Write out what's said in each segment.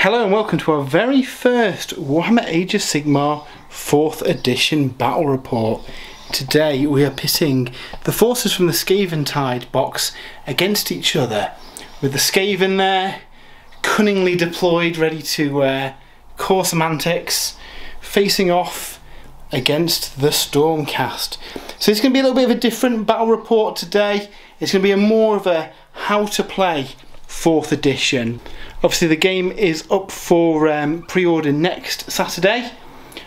Hello and welcome to our very first Warhammer Age of Sigmar 4th edition battle report. Today we are pitting the forces from the Skaventide box against each other with the Skaven there cunningly deployed ready to uh, cause some antics facing off against the Stormcast. So it's going to be a little bit of a different battle report today. It's going to be a more of a how to play 4th edition. Obviously the game is up for um, pre-order next Saturday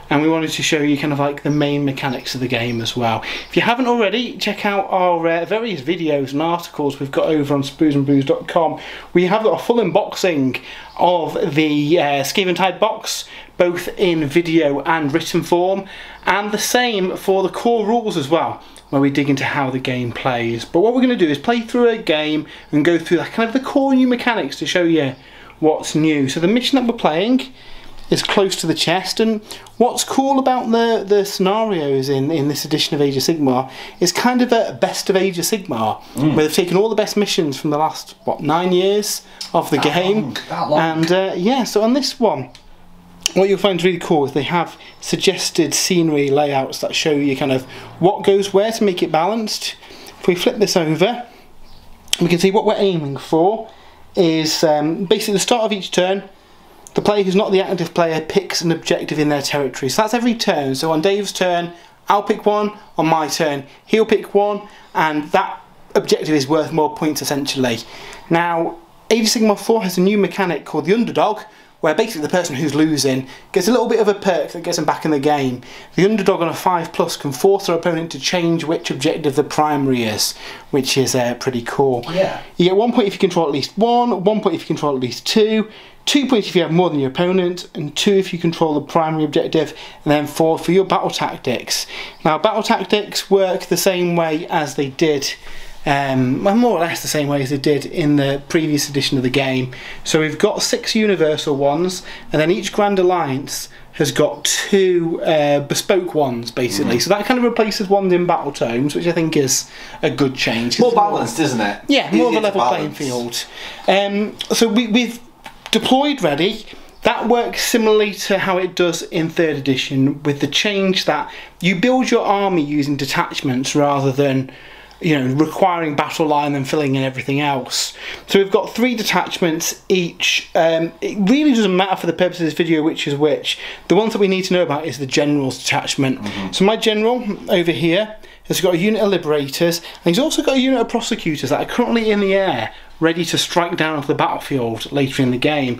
and we wanted to show you kind of like the main mechanics of the game as well. If you haven't already, check out our uh, various videos and articles we've got over on spruesandbrews.com. We have got a full unboxing of the uh, Skaventide box, both in video and written form, and the same for the core rules as well where we dig into how the game plays. But what we're going to do is play through a game and go through that kind of the core new mechanics to show you what's new. So the mission that we're playing is close to the chest and what's cool about the, the scenarios in, in this edition of Age of Sigmar is kind of a best of Age of Sigmar mm. where they've taken all the best missions from the last what nine years of the that game long, long. and uh, yeah so on this one what you'll find really cool is they have suggested scenery layouts that show you kind of what goes where to make it balanced if we flip this over we can see what we're aiming for is um, basically the start of each turn the player who's not the active player picks an objective in their territory. So that's every turn. So on Dave's turn, I'll pick one. On my turn, he'll pick one. And that objective is worth more points essentially. Now, Age of Sigmar 4 has a new mechanic called the underdog, where basically the person who's losing gets a little bit of a perk that gets them back in the game. The underdog on a 5 plus can force their opponent to change which objective the primary is, which is uh, pretty cool. Yeah. You get one point if you control at least one, one point if you control at least two, two points if you have more than your opponent, and two if you control the primary objective, and then four for your battle tactics. Now, battle tactics work the same way as they did um, more or less the same way as they did in the previous edition of the game. So we've got six universal ones, and then each Grand Alliance has got two uh, bespoke ones, basically. Mm. So that kind of replaces ones in battle tomes, which I think is a good change. More balanced, more, isn't it? Yeah, more of a level playing field. Um, so we, we've deployed ready. That works similarly to how it does in third edition, with the change that you build your army using detachments rather than you know, requiring battle line and filling in everything else. So we've got three detachments each. Um, it really doesn't matter for the purpose of this video which is which. The ones that we need to know about is the general's detachment. Mm -hmm. So my general over here has got a unit of liberators and he's also got a unit of prosecutors that are currently in the air ready to strike down off the battlefield later in the game.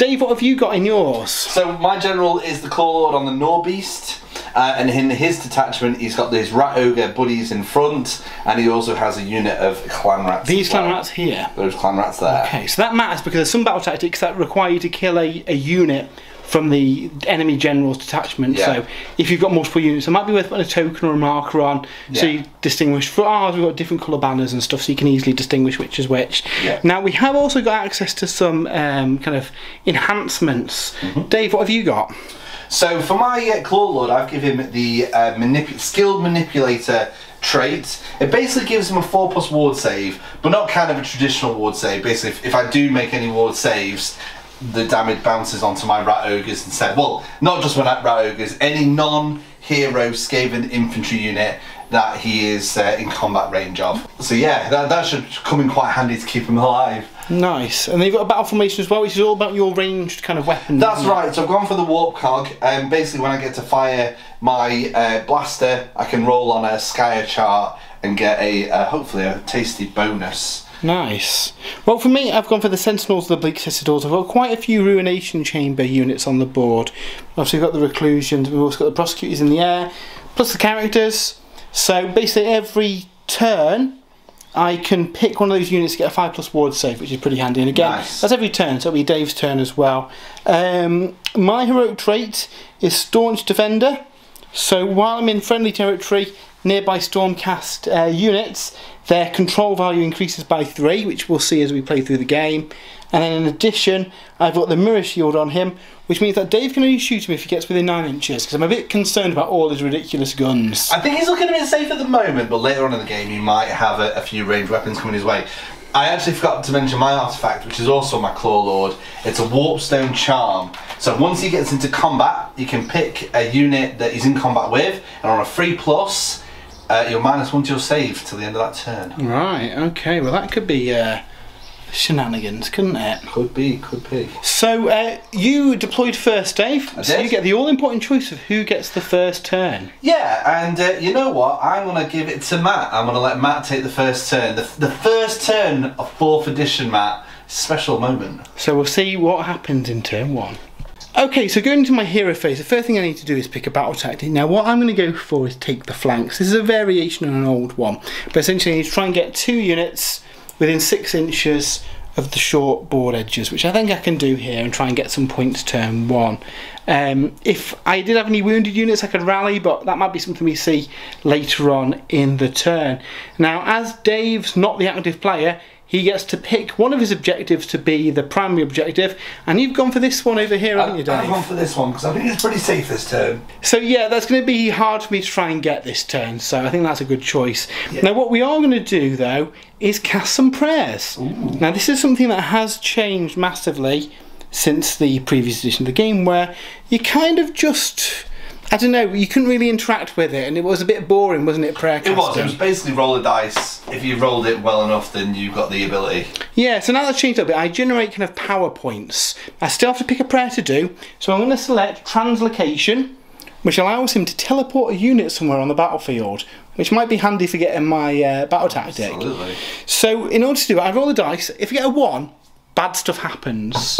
Dave, what have you got in yours? So my general is the Claw on the Gnawbeast. Uh, and in his detachment, he's got these rat ogre buddies in front, and he also has a unit of clan rats. These clan rats here. Those clan rats there. Okay, so that matters because there's some battle tactics that require you to kill a, a unit from the enemy general's detachment. Yeah. So if you've got multiple units, it might be worth putting a token or a marker on yeah. so you distinguish. For ours, we've got different colour banners and stuff, so you can easily distinguish which is which. Yeah. Now we have also got access to some um, kind of enhancements. Mm -hmm. Dave, what have you got? So for my uh, Claw Lord, I've given him the uh, manip skilled manipulator trait. It basically gives him a 4 plus ward save, but not kind of a traditional ward save. Basically, if, if I do make any ward saves, the damage bounces onto my rat ogres instead. Well, not just my rat ogres, any non-hero Skaven infantry unit that he is uh, in combat range of. So yeah, that, that should come in quite handy to keep him alive. Nice. And they've got a battle formation as well, which is all about your ranged kind of weapon. That's right. So I've gone for the warp cog. And um, basically, when I get to fire my uh, blaster, I can roll on a Skryre chart and get a uh, hopefully a tasty bonus. Nice. Well, for me, I've gone for the Sentinels, the Bleak Citadels. I've got quite a few Ruination Chamber units on the board. Obviously, we've got the Reclusians, we've also got the Prosecutors in the air, plus the characters. So basically, every turn, I can pick one of those units to get a 5 plus ward save, which is pretty handy. And again, nice. that's every turn, so it'll be Dave's turn as well. Um, my heroic trait is Staunch Defender. So while I'm in friendly territory, nearby Stormcast uh, units, their control value increases by 3, which we'll see as we play through the game. And then in addition, I've got the mirror shield on him, which means that Dave can only shoot him if he gets within 9 inches, because I'm a bit concerned about all his ridiculous guns. I think he's looking a bit safe at the moment, but later on in the game he might have a, a few ranged weapons coming his way. I actually forgot to mention my artifact, which is also my Claw Lord. It's a Warpstone Charm. So once he gets into combat, you can pick a unit that he's in combat with, and on a free plus, uh, you're minus one to your save till the end of that turn. Right, okay, well that could be uh, shenanigans, couldn't it? Could be, could be. So uh, you deployed first, Dave. I so did. you get the all-important choice of who gets the first turn. Yeah, and uh, you know what? I'm going to give it to Matt. I'm going to let Matt take the first turn. The, the first turn of 4th edition, Matt. Special moment. So we'll see what happens in turn one. Okay, so going into my hero phase, the first thing I need to do is pick a battle tactic. Now, what I'm going to go for is take the flanks. This is a variation on an old one, but essentially, I need to try and get two units within six inches of the short board edges, which I think I can do here and try and get some points turn one. Um, if I did have any wounded units, I could rally, but that might be something we see later on in the turn. Now, as Dave's not the active player, he gets to pick one of his objectives to be the primary objective, and you've gone for this one over here, haven't you, Dave? I've gone for this one because I think it's pretty safe this turn. So yeah, that's going to be hard for me to try and get this turn. So I think that's a good choice. Now what we are going to do though is cast some prayers. Now this is something that has changed massively since the previous edition of the game, where you kind of just I don't know, you couldn't really interact with it, and it was a bit boring, wasn't it? Prayer It was. It was basically roll a dice. If you rolled it well enough, then you got the ability. Yeah, so now that's changed a bit. I generate kind of power points. I still have to pick a prayer to do, so I'm going to select translocation, which allows him to teleport a unit somewhere on the battlefield, which might be handy for getting my uh, battle tactic. Absolutely. So in order to do it, I roll the dice. If I get a one, bad stuff happens.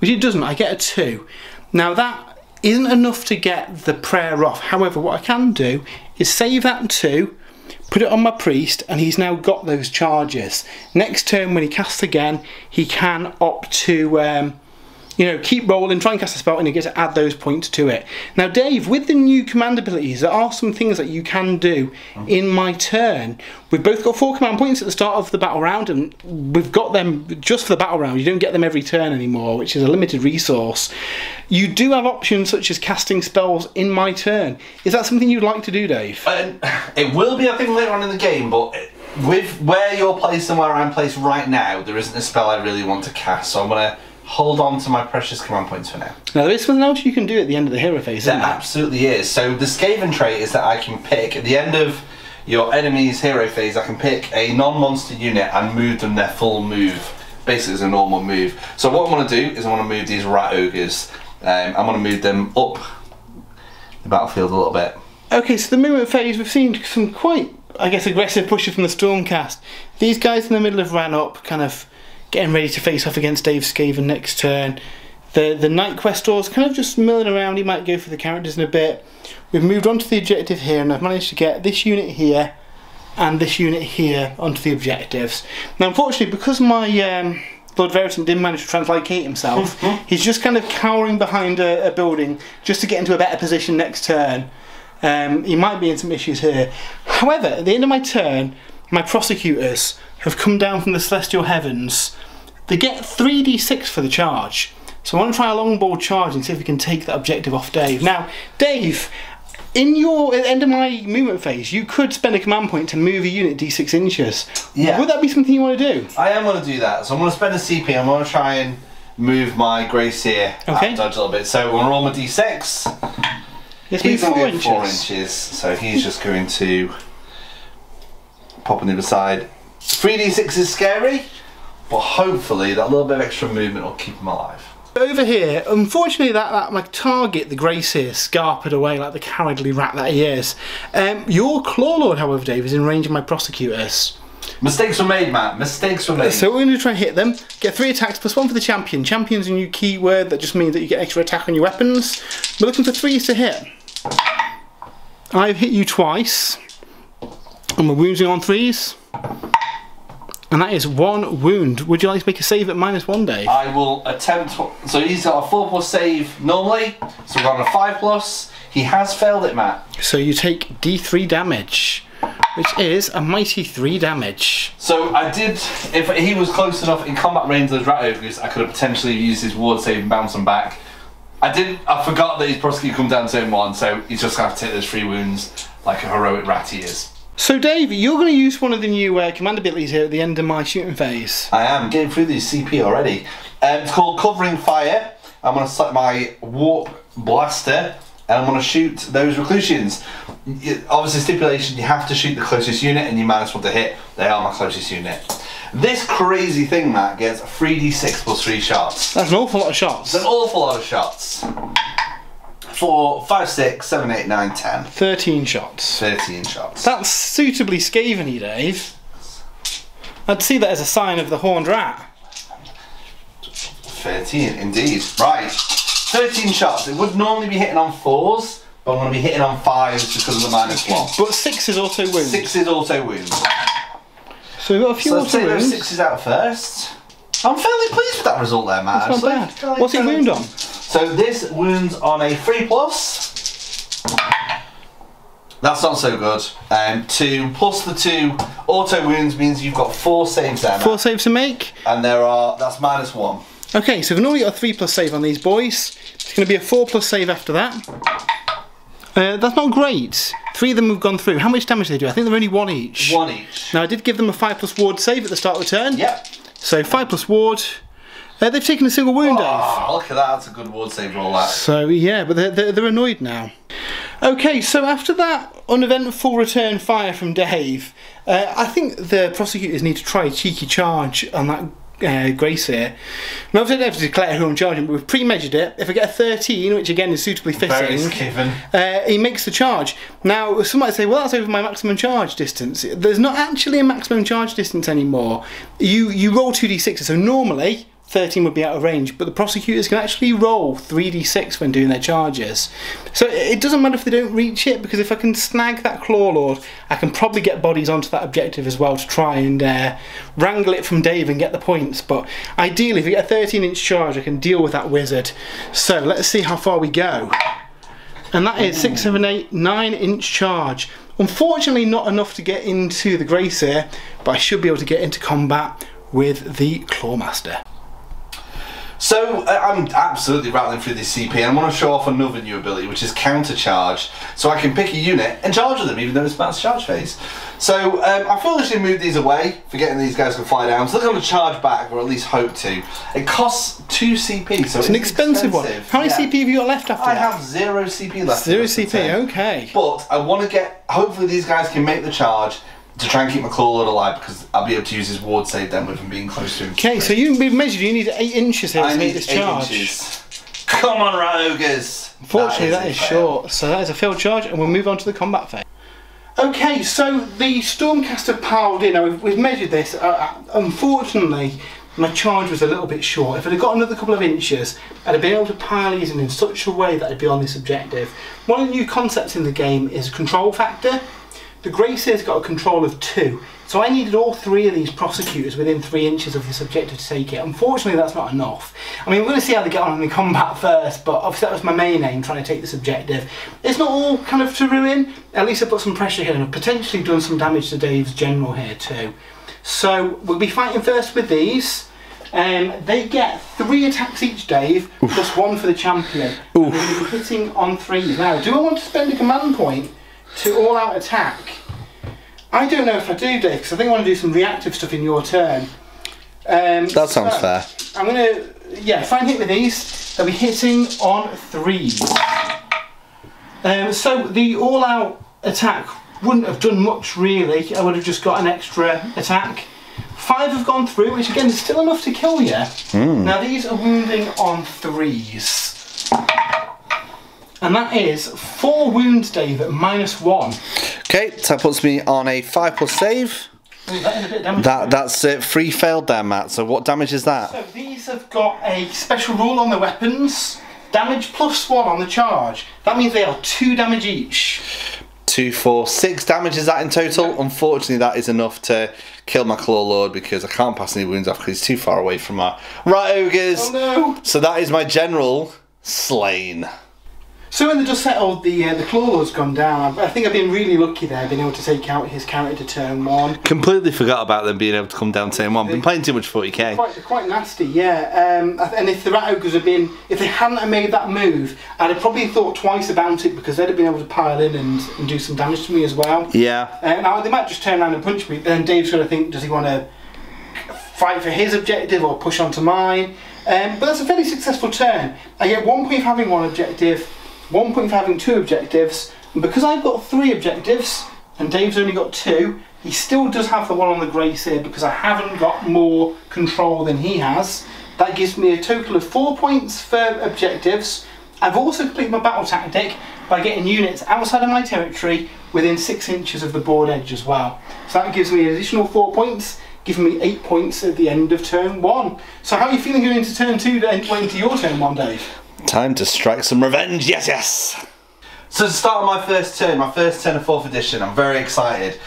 Which it doesn't. I get a two. Now that isn't enough to get the prayer off. However, what I can do is save that two, put it on my priest, and he's now got those charges. Next turn, when he casts again, he can opt to. Um, you know, keep rolling, try and cast a spell, and you get to add those points to it. Now, Dave, with the new command abilities, there are some things that you can do mm-hmm. in my turn. We've both got four command points at the start of the battle round, and we've got them just for the battle round. You don't get them every turn anymore, which is a limited resource. You do have options such as casting spells in my turn. Is that something you'd like to do, Dave? Uh, and it will be, I think, later on in the game, but with where you're placed and where I'm placed right now, there isn't a spell I really want to cast, so I'm going to hold on to my precious command points for now. Now, there is something else you can do at the end of the hero phase, isn't There there? absolutely is. So the Skaven trait is that I can pick at the end of your enemy's hero phase. I can pick a non-monster unit and move them their full move. Basically, as a normal move. So what I want to do is I want to move these rat ogres. Um, I want to move them up the battlefield a little bit. Okay, so the movement phase, we've seen some quite, I guess, aggressive pushes from the Stormcast. These guys in the middle have ran up, kind of getting ready to face off against Dave Skaven next turn. The the Knight Questors kind of just milling around. He might go for the characters in a bit. We've moved on to the objective here, and I've managed to get this unit here and this unit here onto the objectives. Now, unfortunately, because my um, Lord Veritant didn't manage to translocate himself, he's just kind of cowering behind a, a building just to get into a better position next turn. Um, he might be in some issues here. However, at the end of my turn, my prosecutors have come down from the celestial heavens. They get 3d6 for the charge. So I want to try a longbow charge and see if we can take that objective off Dave. Now, Dave, in your at the end of my movement phase, you could spend a command point to move a unit d6 inches. Yeah. Would that be something you want to do? I am going to do that. So I'm going to spend a CP. I'm going to try and move my Grey Seer Okay. dodge a little bit. So I'm going to roll my d6. Let's He's move going four to inches. four inches. So he's just going to pop on the other side. 3d6 is scary, but hopefully that little bit of extra movement will keep him alive. Over here, unfortunately, that, that my target, the Grey Seer, scarpered away like the cowardly rat that he is. Um, your Claw Lord, however, Dave, is in range of my prosecutors. Mistakes were made, Matt. Mistakes were made. So we're going to try and hit them. Get three attacks plus one for the champion. Champion's a new keyword that just means that you get extra attack on your weapons. We're looking for threes to hit. I've hit you twice. And we're wounding on threes. And that is one wound. Would you like to make a save at minus one, Dave? I will attempt. So he's got a four plus save normally. So we're on a five plus. He has failed it, Matt. So you take d3 damage, which is a mighty three damage. So I did. If he was close enough in combat range of those rat ogres, I could have potentially used his ward save and bounce him back. I didn't. I forgot that his prosecute come down to turn one, so he's just gonna have to take those three wounds like a heroic rat he is. So, Dave, you're going to use one of the new uh, command abilities here at the end of my shooting phase. I am getting through these CP already. Um, it's called Covering Fire. I'm going to set my Warp Blaster and I'm going to shoot those reclusians. Obviously, stipulation you have to shoot the closest unit and you minus one to hit. They are my closest unit. This crazy thing, Matt, gets 3d6 plus 3 shots. That's an awful lot of shots. It's an awful lot of shots. 4, 5, 6, 7, 8, 9, 10. 13 shots. 13 shots. That's suitably scaveny, Dave. I'd see that as a sign of the horned rat. 13, indeed. Right. 13 shots. It would normally be hitting on 4s, but I'm going to be hitting on 5s because of the minus 1. But six is auto wound. 6 is auto wound. So we've got a few So auto wounds. 6s out first. I'm fairly pleased with that result there, Matt. That's not bad. What's it wound on? So this wounds on a 3 plus. That's not so good. Um, 2 plus the 2 auto wounds means you've got 4 saves there, Four saves to make. And there are, that's minus 1. Okay, so we've normally got a 3 plus save on these boys. It's going to be a 4 plus save after that. Uh, that's not great. Three of them have gone through. How much damage do they do? I think they're only one each. 1 each. Now I did give them a 5 plus ward save at the start of the turn. Yep. So 5 plus ward. Uh, they've taken a single wound. Oh, look at that. That's a good ward save roll, that. So yeah, but they're, they're, they're annoyed now. Okay, so after that uneventful return fire from Dave, uh, I think the prosecutors need to try a cheeky charge on that uh, Grey Seer. Now, obviously, I don't have to declare who I'm charging, but we've pre-measured it. If I get a 13, which again is suitably fitting, uh, he makes the charge. Now, some might say, well, that's over my maximum charge distance. There's not actually a maximum charge distance anymore. You you roll 2d6s, so normally 13 would be out of range, but the prosecutors can actually roll 3d6 when doing their charges. So it doesn't matter if they don't reach it, because if I can snag that Claw Lord, I can probably get bodies onto that objective as well to try and uh, wrangle it from Dave and get the points. But ideally, if we get a 13 inch charge, I can deal with that wizard. So let's see how far we go and that is six, seven, eight, nine inch charge. Unfortunately, not enough to get into the Grey Seer, but I should be able to get into combat with the Clawmaster. So uh, I'm absolutely rattling through this CP and I want to show off another new ability which is counter charge so I can pick a unit and charge with them even though it's Matt's charge phase. So um, I foolishly moved these away forgetting these guys can fly down so they're going to charge back or at least hope to. It costs 2 CP so It's an expensive, one. How many yeah. CP have you got left after I that? have 0 CP left. Zero CP, okay. But I want to get hopefully these guys can make the charge to try and keep my claw lord alive because I'll be able to use his ward save then with him being close to him. Okay, so you, we've measured you need 8 inches here I to make this eight charge. inches. Come on, rat ogres. Unfortunately, that a is fail. short, so that is a failed charge, and we'll move on to the combat phase. Okay, so the Stormcaster piled in. Now, we've, we've measured this. Uh, uh, unfortunately, my charge was a little bit short. If I'd have got another couple of inches, I'd have been able to pile these in in such a way that I'd be on this objective. One of the new concepts in the game is control factor. The Grey Seer's got a control of two, so I needed all three of these prosecutors within three inches of this objective to take it. Unfortunately, that's not enough. I mean, we're going to see how they get on in the combat first, but obviously that was my main aim, trying to take this objective. It's not all kind of to ruin. At least I put some pressure here and I've potentially done some damage to Dave's general here too. So we'll be fighting first with these. Um, they get three attacks each, Dave, plus one for the champion. Be hitting on threes. Now, do I want to spend a command point to all out attack? I don't know if I do, Dave, because I think I want to do some reactive stuff in your turn. Um, That sounds so, fair. I'm gonna, yeah, if I hit with these, they'll be hitting on threes. Um, so the all-out attack wouldn't have done much really. I would have just got an extra attack. Five have gone through, which again is still enough to kill you. Now these are wounding on threes. And that is four wounds, Dave, at minus one. Okay, so that puts me on a 5 plus save. Ooh, that is a bit damaging. That That's uh, three failed there, Matt. So what damage is that? So these have got a special rule on their weapons. Damage plus one on the charge. That means they are two damage each. Two, four, six damage is that in total? Unfortunately, that is enough to kill my Claw Lord because I can't pass any wounds off because he's too far away from my rat ogres. Oh no! So that is my general slain. So when the dust settled, the uh, the clawlord's gone down. I think I've been really lucky there, being able to take out his character turn one. Completely forgot about them being able to come down turn one. Been playing too much 40k. Quite, quite nasty, yeah. Um, and if the rat ogres had been, if they hadn't have made that move, I'd have probably thought twice about it because they'd have been able to pile in and, and do some damage to me as well. Yeah. Uh, now they might just turn around and punch me, but then Dave's going to think: does he want to fight for his objective or push on to mine? Um, but that's a fairly successful turn. I get one point for having one objective, one point for having two objectives, and because I've got three objectives and Dave's only got two, he still does have the one on the Grey Seer because I haven't got more control than he has. That gives me a total of four points for objectives. I've also completed my battle tactic by getting units outside of my territory within six inches of the board edge as well. So that gives me an additional four points, giving me eight points at the end of turn one. So how are you feeling going into turn two to end into your turn one, Dave? Time to strike some revenge. Yes, yes. So to start my first turn, my first turn of fourth edition, I'm very excited.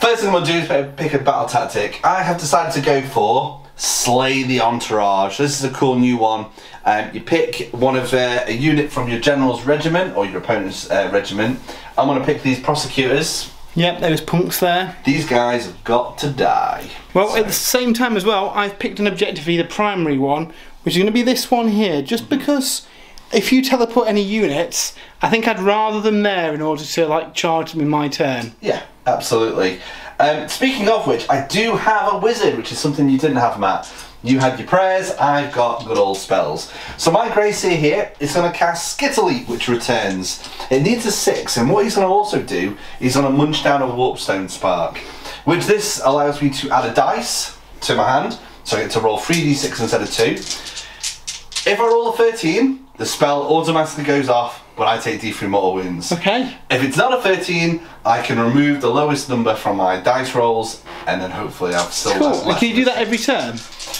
First thing I'm gonna do is pick a battle tactic. I have decided to go for Slay the Entourage. This is a cool new one. Um, you pick one of uh, a unit from your general's regiment or your opponent's uh, regiment. I'm gonna pick these prosecutors. Yep, there was punks there. These guys have got to die. Well, at the same time as well, I've picked an objective for the primary one, which is going to be this one here, just because if you teleport any units, I think I'd rather them there in order to like charge them in my turn. Yeah, absolutely. Um, speaking of which, I do have a wizard, which is something you didn't have, Matt. You had your prayers, I've got good old spells. So my Grey Seer here is going to cast Skitterleap which returns. It needs a 6, and what he's going to also do is going to munch down a Warpstone Spark, which this allows me to add a dice to my hand, so I get to roll 3d6 instead of 2. If I roll a 13, the spell automatically goes off, but I take D3 mortal wounds. Okay. If it's not a 13, I can remove the lowest number from my dice rolls, and then hopefully I've still Cool. can you do that every turn?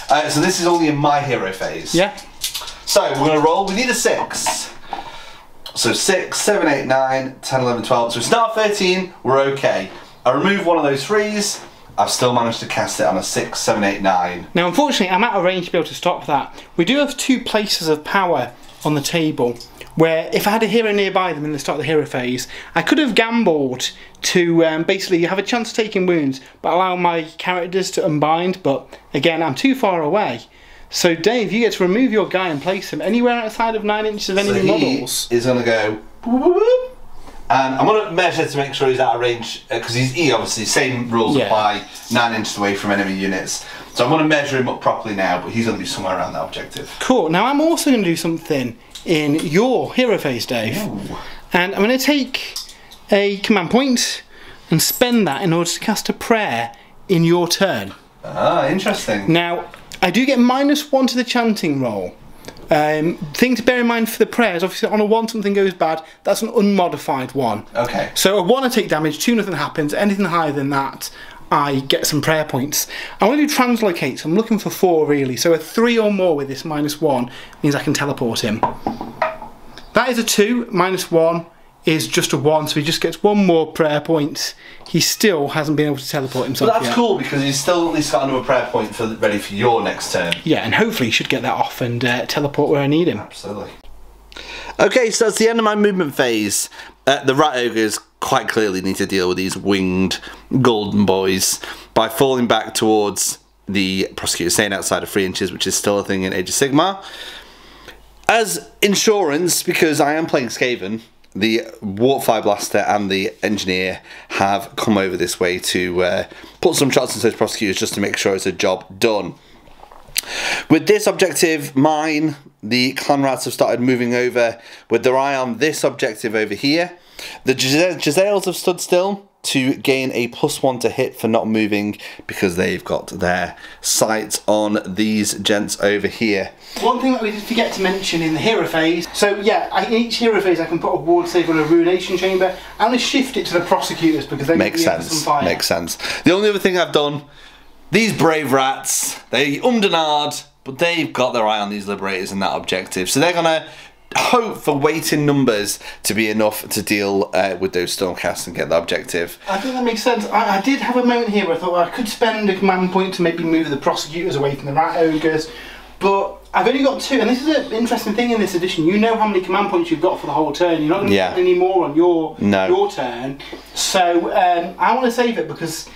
Uh, so this is only in my hero phase. Yeah. So we're going to roll. We need a 6. So 6, 7, 8, 9, 10, 11, 12. So it's not a 13, we're okay. I remove one of those threes, I've still managed to cast it on a 6, 7, 8, 9. Now, unfortunately, I'm out of range to be able to stop that. We do have two places of power on the table where if I had a hero nearby them in the start of the hero phase, I could have gambled to um, basically have a chance of taking wounds but allow my characters to unbind, but again, I'm too far away. So, Dave, you get to remove your guy and place him anywhere outside of 9 inches of So enemy models. is going to go. And I'm going to measure to make sure he's out of range because he's he obviously same rules Yeah. apply nine inches away from enemy units. So I'm going to measure him up properly now, but he's going to be somewhere around that objective. Cool. Now I'm also going to do something in your hero phase, Dave. And I'm going to take a command point and spend that in order to cast a prayer in your turn. Ah, interesting. Now, I do get minus one to the chanting roll. Um, thing to bear in mind for the prayers, obviously on a one something goes bad, that's an unmodified one. Okay. So a one I take damage, two nothing happens, anything higher than that I get some prayer points. I want to do translocate, so I'm looking for four really. So a three or more with this minus one means I can teleport him. That is a two, minus one is just a one, so he just gets one more prayer point. He still hasn't been able to teleport himself But that's yet. cool because he's still at least got another prayer point for ready for your next turn. Yeah, and hopefully he should get that off and uh, teleport where I need him. Absolutely. Okay, so that's the end of my movement phase. Uh, the rat ogres quite clearly need to deal with these winged golden boys by falling back towards the prosecutor staying outside of three inches, which is still a thing in Age of Sigmar. As insurance, because I am playing Skaven, the Warpfire Blaster and the Engineer have come over this way to uh, put some shots into those prosecutors just to make sure it's a job done. With this objective, mine, the clan rats have started moving over with their eye on this objective over here. The Gize- Jezzails have stood still to gain a plus one to hit for not moving because they've got their sights on these gents over here. One thing that we did forget to mention in the hero phase, so yeah, I, in each hero phase I can put a ward save on a ruination chamber. and to shift it to the prosecutors because they Makes sense. Fire. Makes sense. The only other thing I've done, these brave rats, they umdenard, but they've got their eye on these liberators and that objective. So they're gonna hope for waiting numbers to be enough to deal uh, with those stormcasts and get the objective. I think that makes sense. I, I did have a moment here where I thought well, I could spend a command point to maybe move the prosecutors away from the rat ogres, but I've only got two, and this is an interesting thing in this edition. You know how many command points you've got for the whole turn. You're not going to Yeah. get any more on your No. your turn. So um, I want to save it because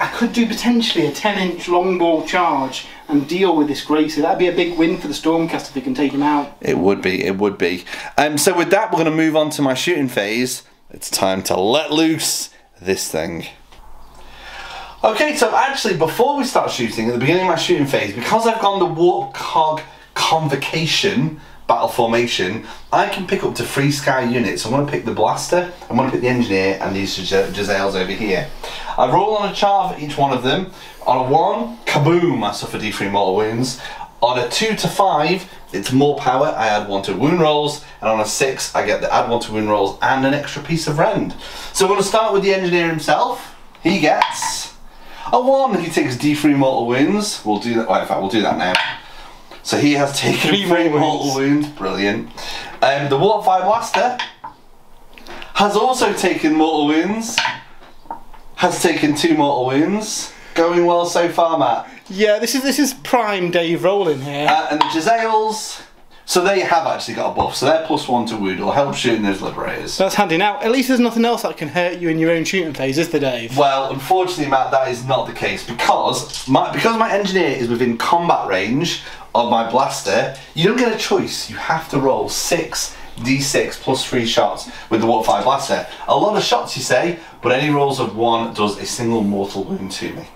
I could do potentially a 10-inch long ball charge and deal with this Grey Seer. That'd be a big win for the Stormcast if we can take him out. It would be, it would be. Um, so with that, we're going to move on to my shooting phase. It's time to let loose this thing. Okay, so actually, before we start shooting, at the beginning of my shooting phase, because I've gone the Warpcog Convocation battle formation, I can pick up to three Skryre units. I'm going to pick the Blaster, I'm going to pick the Engineer, and these Jezzails over here. I roll on a char for each one of them. On a 1, kaboom, I suffer D3 mortal wounds. On a 2 to 5, it's more power, I add 1 to wound rolls. And on a 6, I get the add 1 to wound rolls and an extra piece of rend. So we're going to start with the Engineer himself. He gets a 1, he takes D3 mortal wounds. We'll do that, well, in fact, we'll do that now. So he has taken Three 3 mortal mortal wounds, brilliant. Um, the 5 Blaster has also taken mortal wounds. Has taken two mortal wounds. Going well so far, Matt. Yeah, this is this is prime Dave rolling here. Uh, and the Jezzails, so they have actually got a buff. So they're plus one to wound. It'll help shooting those liberators. That's handy. Now, at least there's nothing else that can hurt you in your own shooting phase, is there, Dave? Well, unfortunately, Matt, that is not the case because my because my engineer is within combat range of my blaster. You don't get a choice. You have to roll six d6 plus three shots with the Warpfire blaster. A lot of shots, you say, but any rolls of one does a single mortal wound to me.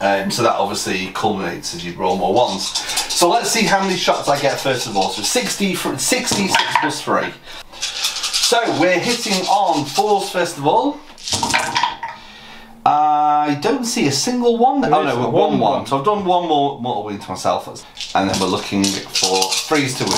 Um, so that obviously culminates as you roll more ones. So let's see how many shots I get first of all. So 60, fr- 66 plus 3. So we're hitting on fours first of all. I don't see a single one. oh is no, a we're one one, one. one. So I've done one more mortal wound to myself, and then we're looking for threes to win.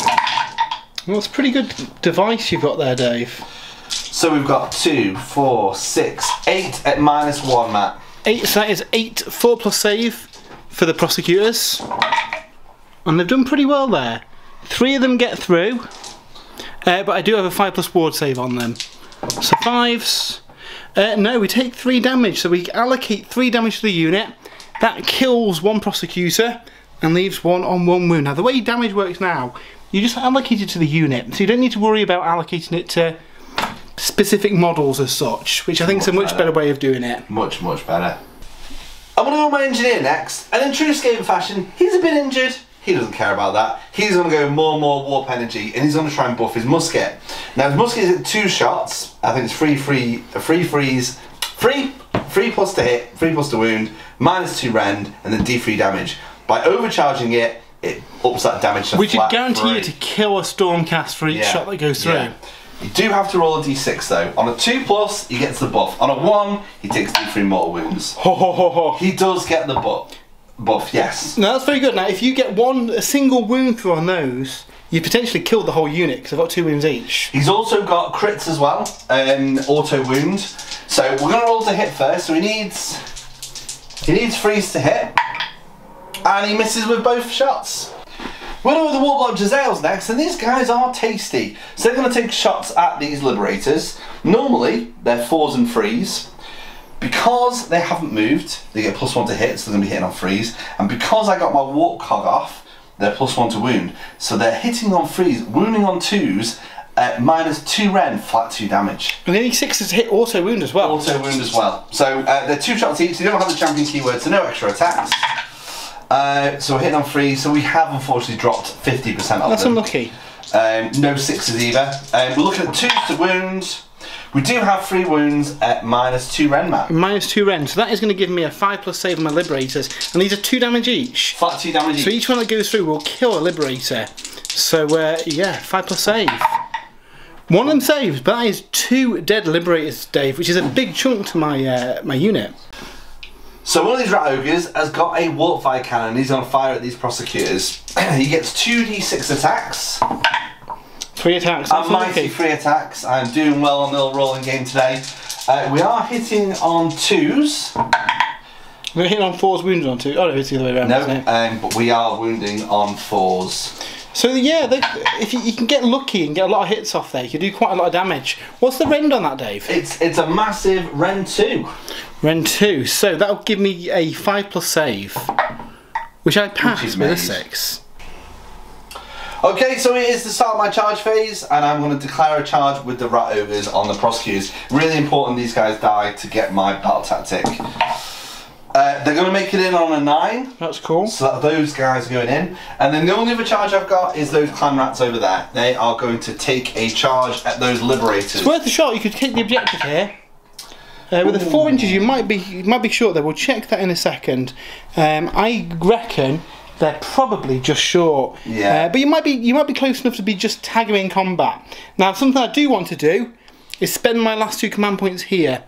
Well, it's a pretty good device you've got there, Dave. So we've got two, four, six, eight at minus one, Matt. Eight, so that is eight four plus save for the prosecutors, and they've done pretty well there. Three of them get through, uh, but I do have a five plus ward save on them. So fives. Uh, no, we take three damage, so we allocate three damage to the unit. That kills one prosecutor and leaves one on one wound. Now, the way damage works now, you just allocate it to the unit, so you don't need to worry about allocating it to specific models as such, which I think is a much better way of doing it. Much, much better. I'm going to go my engineer next, and in true Skaven fashion, he's a bit injured. He doesn't care about that. He's going to go more and more warp energy, and he's going to try and buff his musket. Now his musket is at two shots. I think it's free, free, free freeze, free, free plus to hit, free plus to wound, minus two rend, and then D3 damage. By overcharging it, it ups that damage to Which would guarantee you to kill a stormcast for each Yeah, shot that goes through. yeah. You do have to roll a d6 though. On a 2 plus, he gets the buff. On a 1, he takes d3 mortal wounds. Ho ho ho ho. He does get the buff. Buff, yes. Now that's very good. Now if you get one a single wound through on those, you potentially killed the whole unit because they've got two wounds each. He's also got crits as well, um, auto wound. So we're gonna roll to hit first. So he needs he needs freeze to hit, and he misses with both shots. We're going with the Warplock Jezzails next, and these guys are tasty. So they're going to take shots at these Liberators. Normally, they're fours and threes. Because they haven't moved, they get plus one to hit, so they're going to be hitting on threes. And because I got my Warp Cog off, they're plus one to wound. So they're hitting on threes, wounding on twos, at minus two rend, flat two damage. And the only sixes hit auto wound as well. Auto wound as well. So uh, they're two shots each, they don't have the champion keyword, so no extra attacks. Uh, so we're hitting on three, so we have unfortunately dropped 50% of That's them. unlucky. Um, no sixes either. Um, we're looking at twos to wound. We do have three wounds at minus two rend Matt. Minus two rend, so that is going to give me a five plus save on my liberators, and these are two damage each. Flat two damage each. So each. each one that goes through will kill a liberator. So uh, yeah, five plus save. One of them saves, but that is two dead liberators, Dave, which is a big chunk to my uh, my unit. So one of these rat ogres has got a warp fire cannon. He's on fire at these prosecutors. he gets two d6 attacks. Three attacks. I'm mighty three attacks. I'm doing well on the little rolling game today. Uh, we are hitting on twos. We're hitting on fours, wounded on two. Oh no, it's the other way around. No, isn't it? um, but we are wounding on fours. So yeah, they, if you, you can get lucky and get a lot of hits off there, you can do quite a lot of damage. What's the rend on that, Dave? It's it's a massive rend two. Rend two. So that'll give me a five plus save, which I pass with a six. Okay, so it is the start of my charge phase, and I'm going to declare a charge with the rat ogres on the prosecutors. Really important these guys die to get my battle tactic. Uh, they're going to make it in on a 9, That's cool. so that those guys are going in. And then the only other charge I've got is those clan rats over there. They are going to take a charge at those liberators. It's worth a shot. You could take the objective here. Uh, with the four inches, you might be you might be short there. We'll check that in a second. Um, I reckon they're probably just short. Yeah. Uh, but you might be you might be close enough to be just tagging in combat. Now, something I do want to do is spend my last two command points here.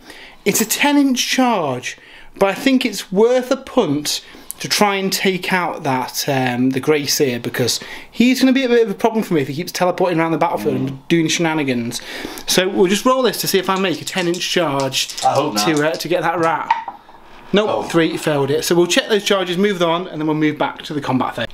It's a 10 inch charge, but I think it's worth a punt to try and take out that um, the Grey Seer because he's going to be a bit of a problem for me if he keeps teleporting around the battlefield and doing shenanigans. So we'll just roll this to see if I make a 10 inch charge I hope not. to uh, to get that rat. Nope, Oh. three failed it. So we'll check those charges, move on, and then we'll move back to the combat phase.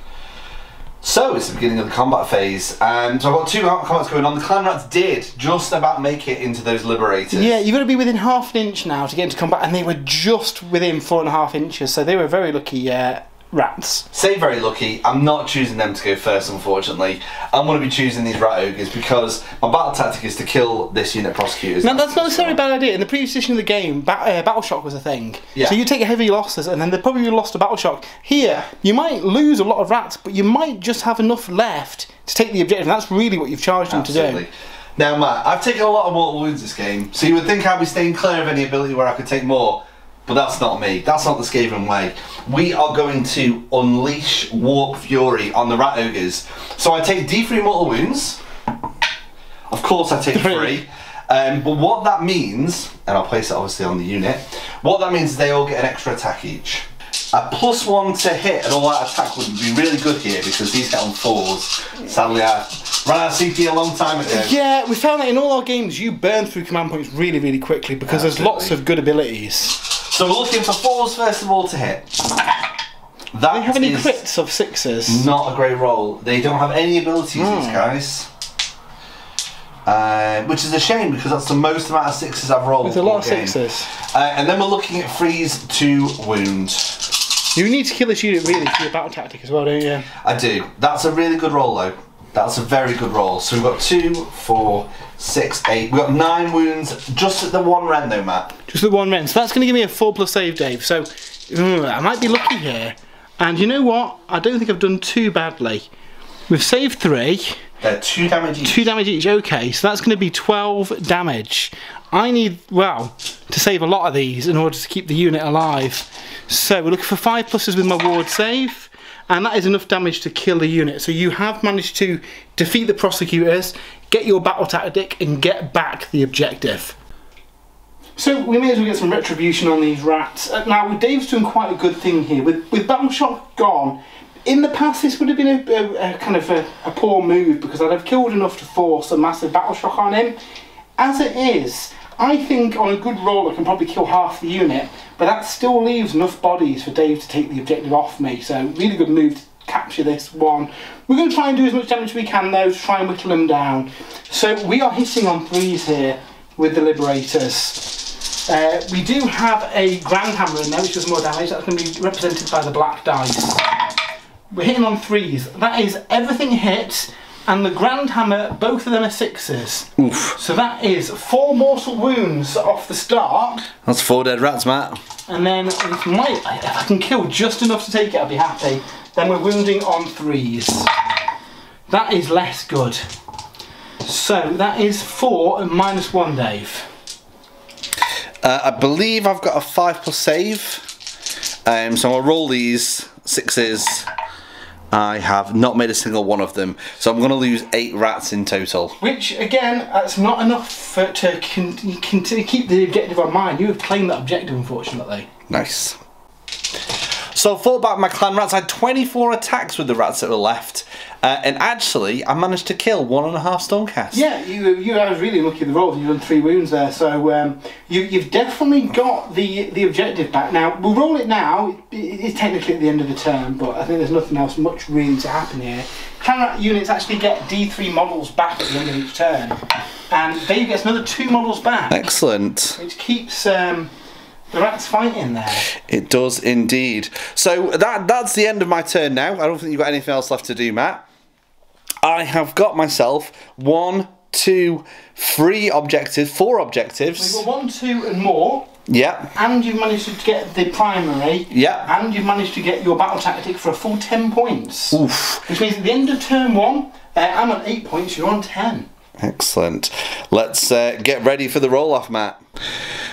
So it's the beginning of the combat phase, and so I've got two combats going on. The clan rats did just about make it into those liberators. Yeah, you've got to be within half an inch now to get into combat, and they were just within four and a half inches, so they were very lucky uh, rats. Say very lucky. I'm not choosing them to go first, unfortunately. I'm going to be choosing these rat ogres because my battle tactic is to kill this unit prosecutors. Now, that's not necessarily a bad idea. In the previous edition of the game, ba- uh, Battle Shock was a thing. Yeah. So you take heavy losses, and then they probably lost a Battle Shock. Here, you might lose a lot of rats, but you might just have enough left to take the objective. And that's really what you've charged them to Absolutely. do. Now, Matt, I've taken a lot of mortal wounds this game, so you would think I'd be staying clear of any ability where I could take more, but that's not me. That's not the Skaven way. We are going to unleash Warp Fury on the Rat Ogres. So I take D3 mortal wounds. Of course, I take Three. Um, but what that means, and I'll place it obviously on the unit, what that means is they all get an extra attack each. A plus one to hit and all that attack would be really good here because these hit on fours. Sadly, I ran out of CP a long time ago. Yeah, we found that in all our games, you burn through command points really, really quickly because there's lots of good abilities. So we're looking for fours first of all to hit. That Do you have any crits of sixes? Not a great roll. They don't have any abilities, these Hmm. guys. Uh, which is a shame because that's the most amount of sixes I've rolled. There's a lot of game. sixes. Uh, and then we're looking at freeze to wound. You need to kill this unit really for your battle tactic as well, don't you? I do. That's a really good roll though. That's a very good roll. So we've got two, four, six, eight. We've got nine wounds just at the one rend though, Matt. Just the one rend. So that's going to give me a 4 plus save, Dave. So mm, I might be lucky here. And you know what? I don't think I've done too badly. We've saved 3. They're two damage each. two damage each. Okay, so that's going to be 12 damage. I need, well, to save a lot of these in order to keep the unit alive. So we're looking for five pluses with my ward save, and that is enough damage to kill the unit. So you have managed to defeat the prosecutors, get your battle tactic, and get back the objective. So we may as well get some retribution on these rats. Uh, now, Dave's doing quite a good thing here. With with Battle Shock gone, in the past this would have been a, a, a kind of a, a poor move because I'd have killed enough to force a massive Battle Shock on him. As it is, I think on a good roll I can probably kill half the unit, but that still leaves enough bodies for Dave to take the objective off me. So really good move to capture this one. We're going to try and do as much damage as we can though to try and whittle him down. So we are hitting on threes here with the Liberators. Uh, we do have a Grand Hammer in there, which does more damage. That's going to be represented by the black dice. We're hitting on threes. That is everything hit, and the Grand Hammer, both of them are sixes. Oof. So that is four mortal wounds off the start, That's four dead rats, Matt. and then it might, if I can kill just enough to take it, I'll be happy. Then we're wounding on threes. That is less good. So that is four and minus one, Dave. Uh, I believe I've got a five plus save. Um, so I'll roll these sixes. I have not made a single one of them, so I'm going to lose eight rats in total. Which again, that's not enough for, to, con- keep the objective on mind. You have claimed that objective, unfortunately. Nice. So I fought back my clan rats. I had 24 attacks with the rats that were left, uh, and actually I managed to kill one and a half Stormcast. Yeah, you, you I was really lucky with the rolls. You've done three wounds there, so um, you, you've definitely got the the objective back. Now we'll roll it now. It- It's technically at the end of the turn, but I think there's nothing else much really to happen here. Clan units actually get D3 models back at the end of each turn, and Dave gets another two models back, Excellent. which keeps um, the rats fighting there. It does indeed. So that that's the end of my turn now. I don't think you've got anything else left to do, Matt. I have got myself one, two, three objectives, four objectives. We've got one, two, and more. Yep. And you've managed to get the primary. Yeah. And you've managed to get your battle tactic for a full 10 points. Oof. Which means at the end of turn one, uh, I'm on 8 points, you're on 10. Excellent. Let's uh, get ready for the roll off, Matt.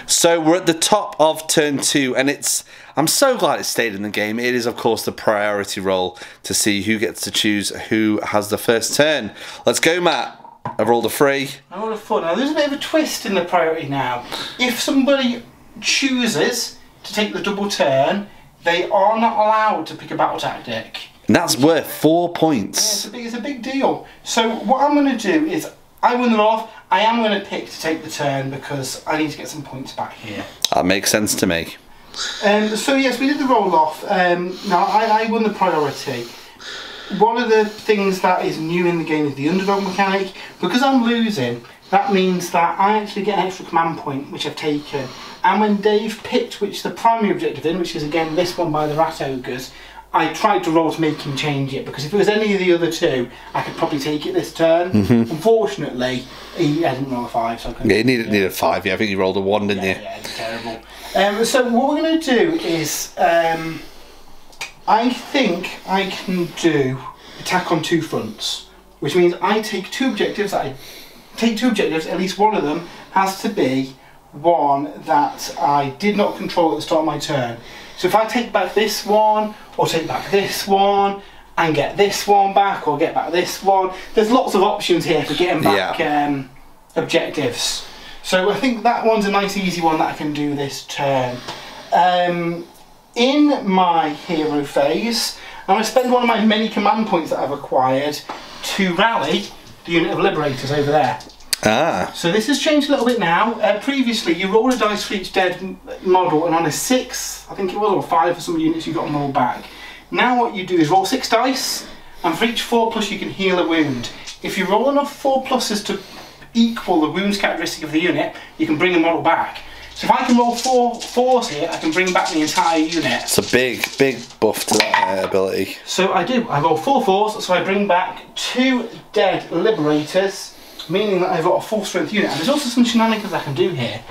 So we're at the top of turn two, and it's. I'm so glad it stayed in the game. It is, of course, the priority roll to see who gets to choose who has the first turn. Let's go, Matt. I've rolled a three. I would have thought. Now, there's a bit of a twist in the priority now. If somebody chooses to take the double turn, they are not allowed to pick a battle tactic. And that's worth four It's points. a big, it's a big deal. So what I'm going to do is, I win the off. I am going to pick to take the turn because I need to get some points back here. That makes sense to me. Um, so yes, we did the roll off. Um, now I, I won the priority. One of the things that is new in the game is the underdog mechanic. Because I'm losing, that means that I actually get an extra command point, which I've taken. And when Dave picked which is the primary objective in, which is again this one by the rat ogres, I tried to roll to make him change it because if it was any of the other two, I could probably take it this turn. Unfortunately, he I didn't roll a five, so I couldn't. Yeah, you needed, needed a five. Yeah, I think he rolled a one, didn't Yeah, you? yeah, it's terrible. Um, so what we're going to do is, um, I think I can do attack on two fronts, which means I take two objectives. I take two objectives. At least one of them has to be one that I did not control at the start of my turn. So if I take back this one, or take back this one, and get this one back, or get back this one, there's lots of options here for getting back um, objectives. So I think that one's a nice easy one that I can do this turn. Um, in my hero phase, I'm going to spend one of my many command points that I've acquired to rally the unit of liberators over there. Ah. So this has changed a little bit now. Uh, previously, you roll a dice for each dead m- model, and on a six, I think it was, or five for some units, you got them all back. Now what you do is roll six dice, and for each four plus, you can heal a wound. If you roll enough four pluses to equal the wounds characteristic of the unit, you can bring a model back. So if I can roll four fours here, I can bring back the entire unit. It's a big, big buff to that uh, ability. So I do. I roll four fours, so I bring back two dead liberators, meaning that I've got a full strength unit. And there's also some shenanigans I can do here.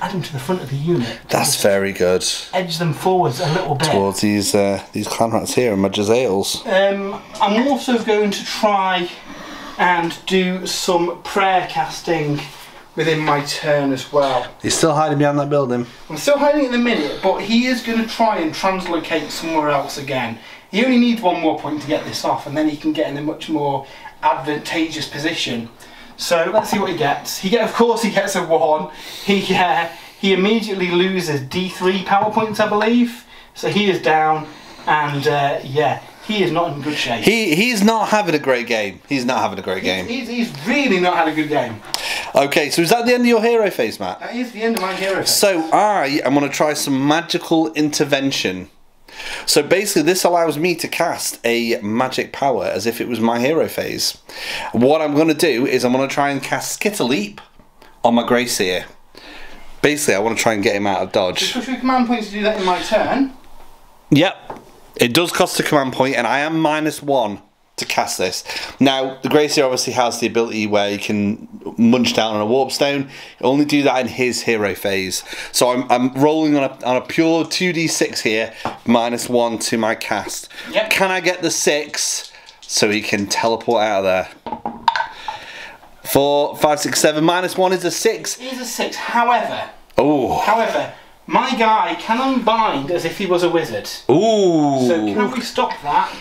Add them to the front of the unit. That's very good. Edge them forwards a little bit. Towards these uh, these clan rats here and my Jezzails. Um, I'm also going to try and do some prayer casting within my turn as well. He's still hiding behind that building. I'm still hiding in the minute, but he is going to try and translocate somewhere else again. He only needs one more point to get this off, and then he can get in a much more advantageous position. So let's see what he gets. He get, of course, he gets a one. He uh, he immediately loses D3 power points, I believe. So he is down, and uh, yeah, he is not in good shape. He he's not having a great game. He's not having a great game. He's, he's really not had a good game. Okay, so is that the end of your hero phase, Matt? That is the end of my hero. phase. So I am going to try some magical intervention. So basically, this allows me to cast a magic power as if it was my hero phase. What I'm going to do is I'm going to try and cast Skitterleap on my Grey Seer. Basically, I want to try and get him out of dodge. Just push command points to do that in my turn. Yep. It does cost a command point, and I am minus one to cast this. Now, the Grey Seer obviously has the ability where he can munch down on a warp stone. Only do that in his hero phase. So I'm, I'm rolling on a, on a pure 2d6 here, minus one to my cast. Yep. Can I get the six so he can teleport out of there? Four, five, six, seven. Minus one is a six. He's a six. However, Oh. however, my guy can unbind as if he was a wizard. Ooh. So can we stop that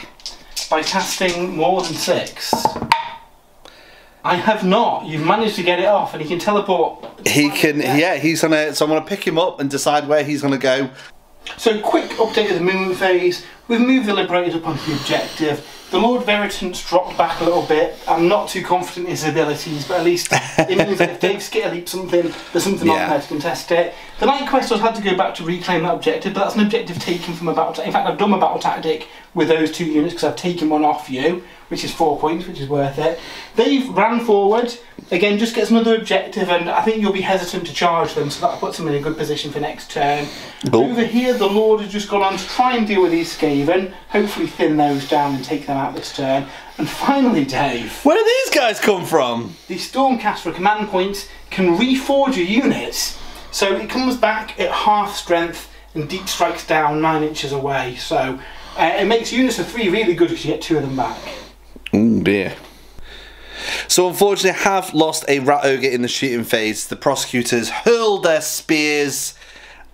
by casting more than six? I have not. You've managed to get it off, and he can teleport. He can, yeah. He's gonna. So I'm gonna pick him up and decide where he's gonna go. So quick update of the movement phase. We've moved the Liberators up onto the objective. The Lord Veritant's dropped back a little bit. I'm not too confident in his abilities, but at least it means that if Dave Skitterleaps something, there's something Yeah. on there to contest it. The Knight Questors had to go back to reclaim that objective, but that's an objective taken from a battle. In fact, I've done my battle tactic with those two units because I've taken one off you, which is four points, which is worth it. They've ran forward. Again, just gets another objective, and I think you'll be hesitant to charge them, so that puts them in a good position for next turn. Cool. Over here, the Lord has just gone on to try and deal with these Skaven, hopefully thin those down and take them out this turn. And finally, Dave, Where do these guys come from? the Stormcast for command points can reforge a unit. So it comes back at half strength and deep strikes down nine inches away. So uh, it makes units of three really good because you get two of them back. Oh dear. So unfortunately, I have lost a rat ogre in the shooting phase. The prosecutors hurled their spears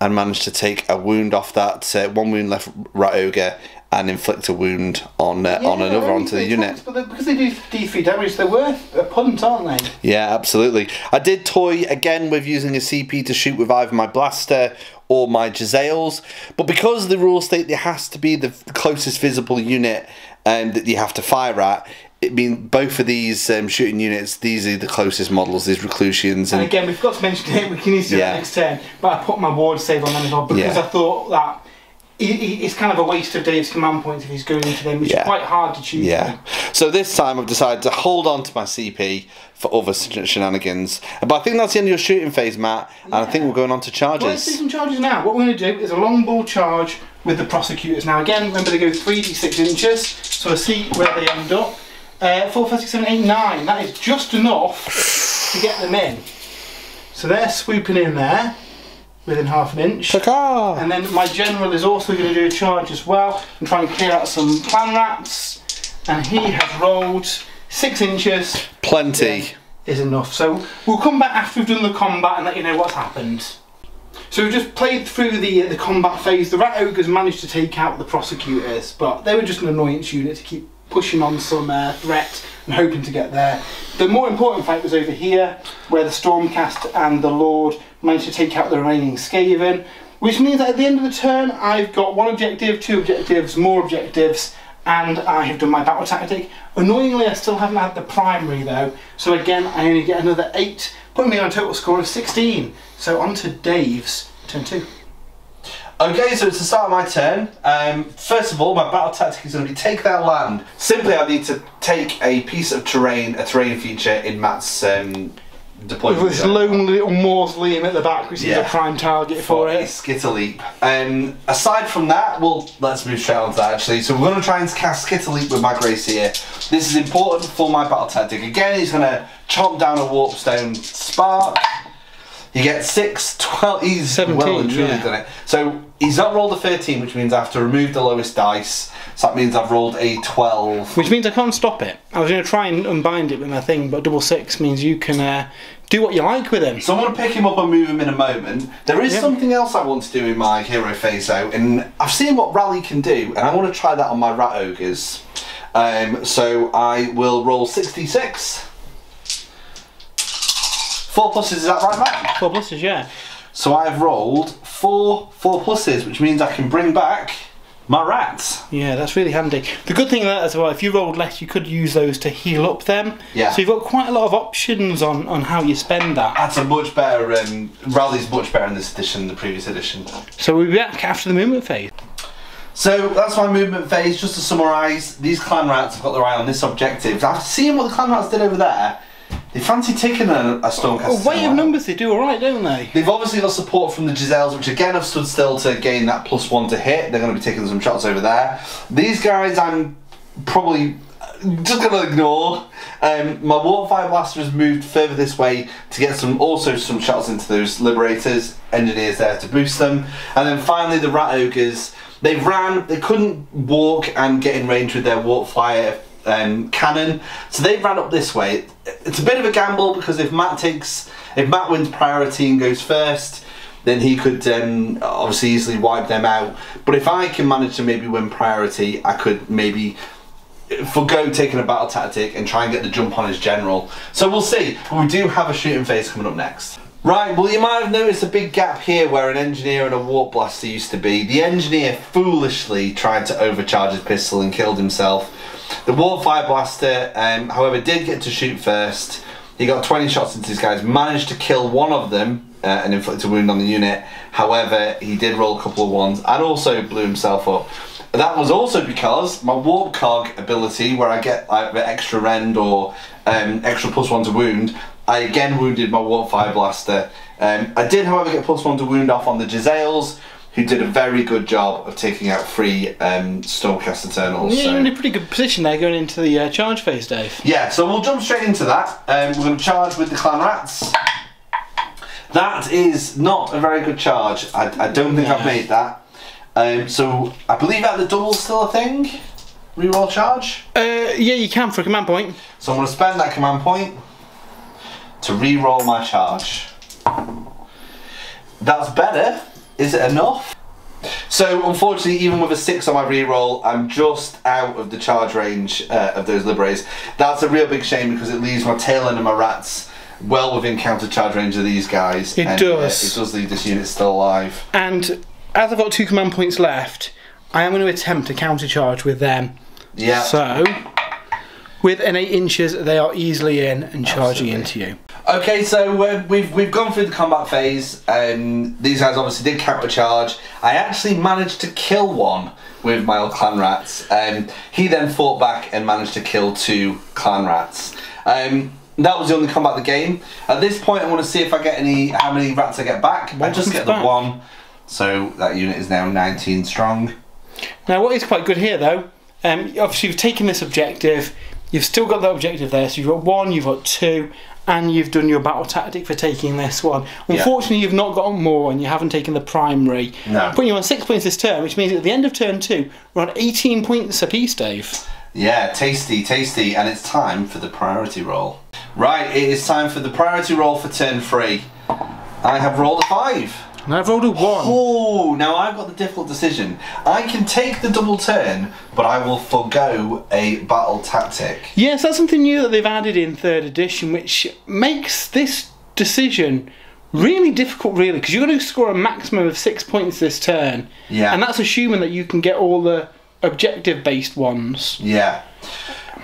and managed to take a wound off that uh, one wound left rat ogre and inflict a wound on uh, on another onto the unit. attacks, But because they do D3 damage, they're worth a punt, aren't they? Yeah, absolutely. I did toy again with using a CP to shoot with either my blaster or my Jezzails, but because the rules state there has to be the closest visible unit um, that you have to fire at, it means both of these um, shooting units, these are the closest models, these Reclusians. And And again, we've got to mention it, we can use it Yeah. next turn, but I put my ward save on them as well because Yeah. I thought that it's kind of a waste of Dave's command points if he's going into them, which Yeah. is quite hard to choose. yeah. from. So this time I've decided to hold on to my CP for other shenanigans. But I think that's the end of your shooting phase, Matt, and I think we're going on to charges. Well, let's do some charges now. What we're going to do is a long ball charge with the prosecutors. Now, again, remember they go 3d6 inches, so we'll see where they end up. Uh, 4, 5, 6, 7, 8, 9. That is just enough to get them in. So they're swooping in there within half an inch. And then my general is also going to do a charge as well and try and clear out some clan rats. And he has rolled 6 inches Plenty. is enough. So we'll come back after we've done the combat and let you know what's happened. So we've just played through the the combat phase. The rat ogres managed to take out the prosecutors, but they were just an annoyance unit to keep pushing on some uh, threat and hoping to get there. The more important fight was over here, where the Stormcast and the Lord managed to take out the remaining Skaven, which means that at the end of the turn, I've got one objective, two objectives, more objectives, and I have done my battle tactic. Annoyingly, I still haven't had the primary though, so again, I only get another 8, putting me on a total score of 16. So on to Dave's turn 2. Okay, so it's the start of my turn. Um, first of all, my battle tactic is going to be take their land. Simply, I need to take a piece of terrain, a terrain feature in Matt's um, deployment. With this lonely little mausoleum at the back, which is a prime target for a it. Skitterleap. Um, aside from that, well, let's move straight on to that actually. So we're going to try and cast Skitterleap with my Grace here. This is important for my battle tactic. Again, he's going to chomp down a Warpstone Spark. He get 6, 12, he's 17, well and truly yeah. done it. So he's not rolled a 13, which means I have to remove the lowest dice. So that means I've rolled a 12. Which means I can't stop it. I was going to try and unbind it with my thing, but double six means you can uh, do what you like with him. So I'm going to pick him up and move him in a moment. There is something else I want to do in my hero phase out, and I've seen what Rally can do, and I want to try that on my Rat Ogres. Um, so I will roll 66. Four pluses, is that right, Matt? Four pluses, yeah. So I've rolled four four pluses, which means I can bring back my rats. Yeah, that's really handy. The good thing that as well, if you rolled less, you could use those to heal up them. Yeah. So you've got quite a lot of options on, on how you spend that. That's a much better. Um, Rally's much better in this edition than the previous edition. So we'll be back after the movement phase. So that's my movement phase. Just to summarise, these clan rats have got their eye on this objective. I've seen what the clan rats did over there. They fancy taking a, a Stormcast. Oh, weight of numbers, they do alright, don't they? They've obviously got support from the Jezzails, which again have stood still to gain that plus one to hit. They're going to be taking some shots over there. These guys, I'm probably just going to ignore. Um, my Warpfire Blaster has moved further this way to get some also some shots into those Liberators. Engineers there to boost them. And then finally, the Rat Ogres. They ran, they couldn't walk and get in range with their Warp Fire um, cannon. So they ran up this way. It's a bit of a gamble because if Matt takes, if Matt wins priority and goes first, then he could um, obviously easily wipe them out. But if I can manage to maybe win priority, I could maybe forgo taking a battle tactic and try and get the jump on his general. So we'll see. But we do have a shooting phase coming up next. Right, well you might have noticed a big gap here where an engineer and a warp blaster used to be. The engineer foolishly tried to overcharge his pistol and killed himself. The warpfire blaster, um, however, did get to shoot first. He got 20 shots into these guys, managed to kill one of them uh, and inflict a wound on the unit. However, he did roll a couple of ones and also blew himself up. That was also because my warp cog ability, where I get like the extra rend or um, extra plus one to wound, I again wounded my warp fire blaster. Um, I did, however, get plus one to wound off on the Jezzails, who did a very good job of taking out three um, Stormcast Eternals. Yeah, you're in a pretty good position there going into the uh, charge phase, Dave. yeah, so we'll jump straight into that. Um, we're going to charge with the Clan Rats. That is not a very good charge. I, I don't think I've made that. Um, so I believe that the double's still a thing. Reroll charge. Uh, yeah, you can for a command point. So I'm going to spend that command point to re-roll my charge. That's better. Is it enough? So unfortunately, even with a six on my re-roll, I'm just out of the charge range uh, of those liberators. That's a real big shame because it leaves my tail end of my rats well within counter charge range of these guys. It and, does. Uh, it does leave this unit still alive. And as I've got two command points left, I am going to attempt a counter charge with them. Yeah. So, with an 8 inches, they are easily in and charging Absolutely. into you. Okay, so uh, we've we've gone through the combat phase. Um, these guys obviously did counter charge. I actually managed to kill one with my old clan rats. Um, he then fought back and managed to kill two clan rats. Um, that was the only combat of the game. At this point, I want to see if I get any how many rats I get back. I just get the one, so that unit is now 19 strong. Now, what is quite good here, though, um, obviously you've taken this objective, you've still got that objective there, so you've got one, you've got two, and you've done your battle tactic for taking this one. Unfortunately, you've not got more, and you haven't taken the primary. No. Putting you on six points this turn, which means at the end of turn two, we're on 18 points apiece, Dave. Yeah, tasty, tasty, and it's time for the priority roll. Right, it is time for the priority roll for turn three. I have rolled a five. And I've rolled a one. Oh, now I've got the difficult decision. I can take the double turn, but I will forego a battle tactic. Yes, that's something new that they've added in third edition, which makes this decision really difficult, really, because you're going to score a maximum of six points this turn. Yeah. And that's assuming that you can get all the objective based ones. Yeah.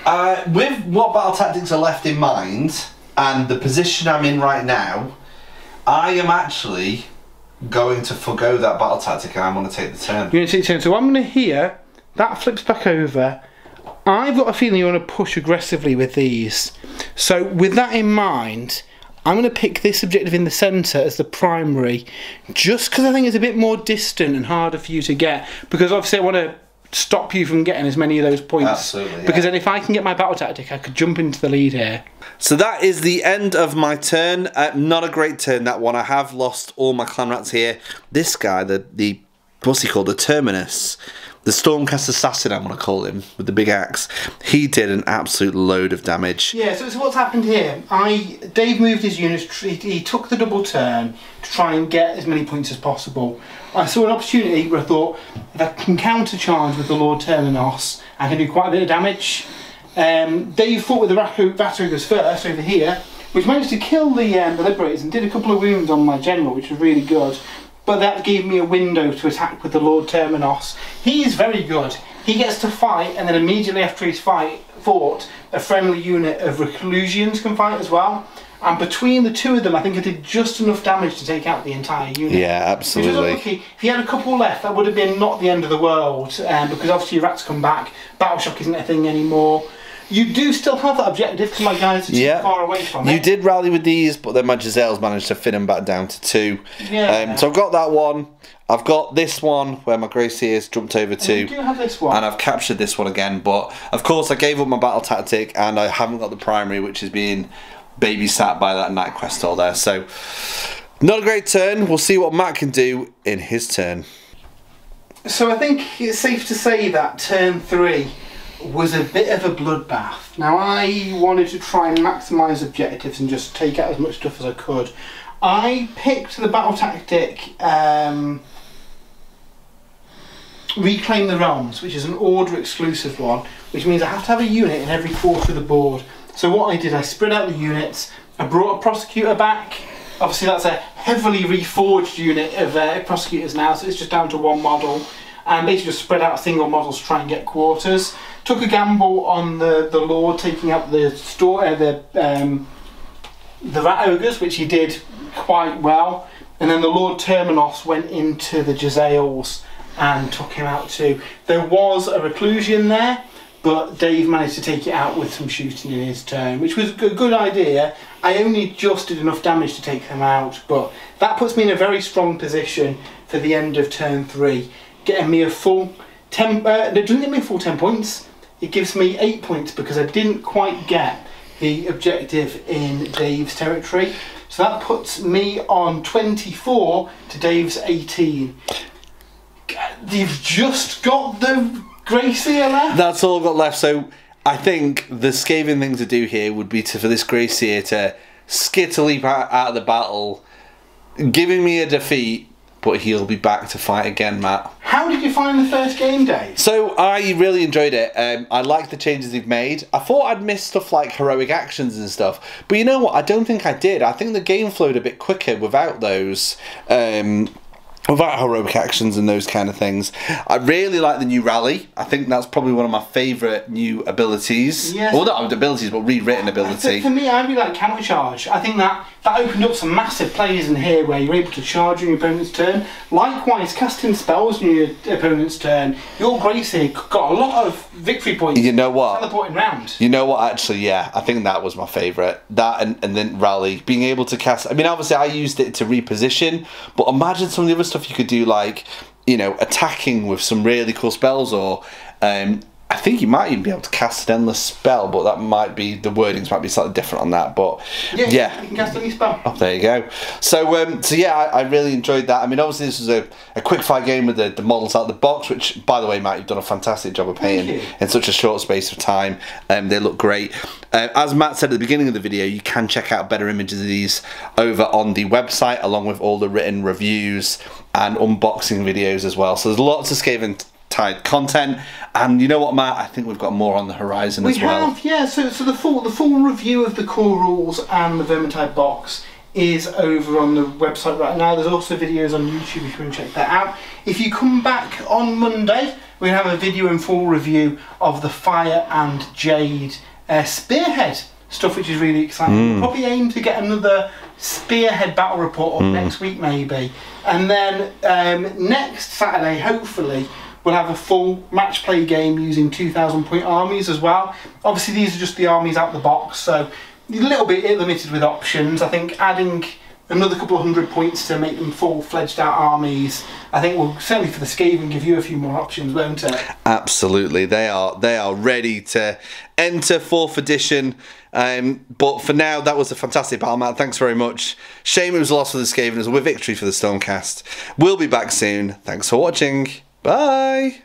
Uh, with what battle tactics are left in mind and the position I'm in right now, I am actually going to forego that battle tactic and I'm going to take the turn. You're going to take turn. So I'm going to hear that flips back over. I've got a feeling you want to push aggressively with these. So with that in mind, I'm going to pick this objective in the centre as the primary, just because I think it's a bit more distant and harder for you to get. Because obviously I want to stop you from getting as many of those points. Absolutely, yeah. Because then if I can get my battle tactic, I could jump into the lead here. So that is the end of my turn. Uh, not a great turn that one. I have lost all my clan rats here. This guy, the the what's he called, the Terminos, the Stormcast Assassin, I'm gonna call him with the big axe. He did an absolute load of damage. Yeah, so, so what's happened here? I Dave moved his units. He, he took the double turn to try and get as many points as possible. I saw an opportunity where I thought if I can counter charge with the Lord Terminos, I can do quite a bit of damage. Um, Dave fought with the Vatrugas first over here, which managed to kill the, um, the Liberators and did a couple of wounds on my general, which was really good. But that gave me a window to attack with the Lord Terminos. He is very good. He gets to fight, and then immediately after he's fight fought, a friendly unit of Reclusians can fight as well. And between the two of them, I think I did just enough damage to take out the entire unit. Yeah, absolutely. unlucky. If he had a couple left, that would have been not the end of the world, um, because obviously rats come back. Battle shock isn't a thing anymore. You do still have that objective because my guys are too Yeah. far away from it. You did rally with these, but then my Jezzails managed to fit them back down to two. Yeah. Um, so I've got that one. I've got this one where my Grey Seer's jumped over You to. do have this one. and I've captured this one again. But of course, I gave up my battle tactic, and I haven't got the primary, which is being babysat by that night questor there. So, not a great turn. We'll see what Matt can do in his turn. So I think it's safe to say that turn three was a bit of a bloodbath. Now I wanted to try and maximise objectives and just take out as much stuff as I could. I picked the battle tactic um, Reclaim the Realms, which is an order exclusive one, which means I have to have a unit in every quarter of the board. So what I did, I spread out the units, I brought a prosecutor back. Obviously that's a heavily reforged unit of uh, prosecutors now, so it's just down to one model. And basically just spread out single models to try and get quarters. Took a gamble on the, the Lord taking out the store, uh, the um, the Rat Ogres, which he did quite well. And then the Lord Terminos went into the Jezzails and took him out too. There was a reclusian there, but Dave managed to take it out with some shooting in his turn, which was a good idea. I only just did enough damage to take them out, but that puts me in a very strong position for the end of turn three, getting me a full 10, uh, it doesn't give me full 10 points, it gives me 8 points because I didn't quite get the objective in Dave's territory. So that puts me on 24 to Dave's 18. You've just got the Grey Seer left. That's all got left. So I think the scathing thing to do here would be to for this Grey Seer to Skitterleap out, out of the battle, giving me a defeat, but he'll be back to fight again, Matt. How did you find the first game day? So I really enjoyed it. Um, I like the changes they've made. I thought I'd miss stuff like heroic actions and stuff, but you know what? I don't think I did. I think the game flowed a bit quicker without those. Um, without heroic actions and those kind of things. I really like the new rally. I think that's probably one of my favourite new abilities. Yes. Well, not abilities, but rewritten ability. For, for me, I really like counter charge. I think that that opened up some massive plays in here where you're able to charge on your opponent's turn. Likewise, casting spells on your opponent's turn. Your Grey Seer got a lot of victory points. You know what? Teleporting round. You know what? Actually, yeah, I think that was my favourite. That and, and then rally, being able to cast. I mean, obviously, I used it to reposition, but imagine some of the other stuff you could do, like you know, attacking with some really cool spells, or um, I think you might even be able to cast an endless spell, but that might be the wordings might be slightly different on that. But Yeah, yeah. you can cast any spell. Oh, there you go. So, um, so yeah, I, I really enjoyed that. I mean, obviously, this was a, a quick fire game with the, the models out of the box, which, by the way, Matt, you've done a fantastic job of painting in such a short space of time. Um, they look great. Uh, as Matt said at the beginning of the video, you can check out better images of these over on the website, along with all the written reviews and unboxing videos as well. So there's lots of Skaven Tide content, and you know what, Matt? I think we've got more on the horizon We as well. have, yeah. So, so the full the full review of the core rules and the Vermintide box is over on the website right now. There's also videos on YouTube if you want to check that out. If you come back on Monday, we're have a video and full review of the Fire and Jade uh, Spearhead stuff, which is really exciting. We'll probably aim to get another Spearhead battle report up next week, maybe, and then um, next Saturday, hopefully. We'll have a full match play game using 2,000 point armies as well. Obviously, these are just the armies out the box, so a little bit limited with options. I think adding another couple of hundred points to make them full fledged out armies, I think will certainly for the Skaven give you a few more options, won't it? Absolutely, they are they are ready to enter fourth edition. Um, but for now, that was a fantastic battle, Matt. Thanks very much. Shame it was a loss for the Skaveners. With victory for the Stormcast. We'll be back soon. Thanks for watching. Bye!